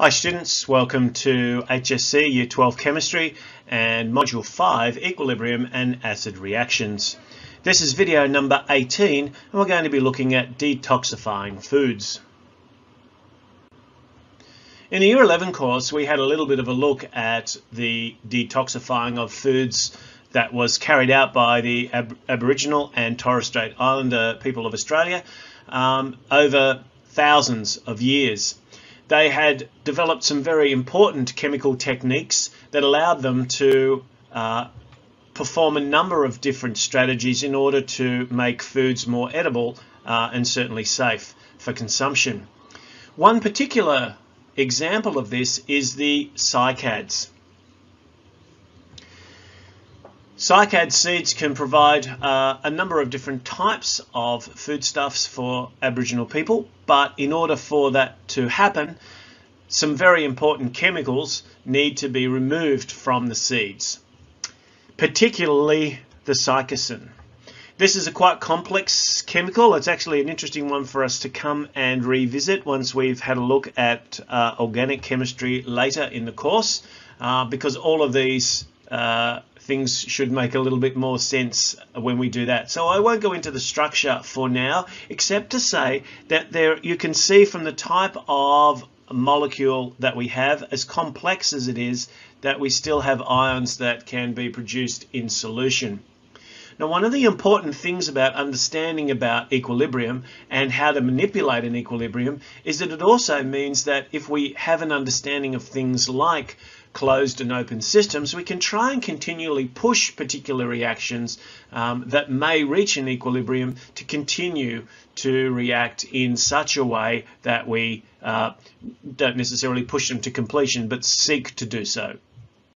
Hi students, welcome to HSC Year 12 Chemistry and Module 5 Equilibrium and Acid Reactions. This is video number 18 and we're going to be looking at detoxifying foods. In the Year 11 course we had a little bit of a look at the detoxifying of foods that was carried out by the Ab Aboriginal and Torres Strait Islander people of Australia um, over thousands of years they had developed some very important chemical techniques that allowed them to uh, perform a number of different strategies in order to make foods more edible uh, and certainly safe for consumption. One particular example of this is the cycads. Cycad seeds can provide uh, a number of different types of foodstuffs for Aboriginal people, but in order for that to happen, some very important chemicals need to be removed from the seeds, particularly the cycasin. This is a quite complex chemical. It's actually an interesting one for us to come and revisit once we've had a look at uh, organic chemistry later in the course, uh, because all of these uh, things should make a little bit more sense when we do that. So I won't go into the structure for now, except to say that there you can see from the type of molecule that we have, as complex as it is, that we still have ions that can be produced in solution. Now, one of the important things about understanding about equilibrium and how to manipulate an equilibrium is that it also means that if we have an understanding of things like closed and open systems, we can try and continually push particular reactions um, that may reach an equilibrium to continue to react in such a way that we uh, don't necessarily push them to completion, but seek to do so.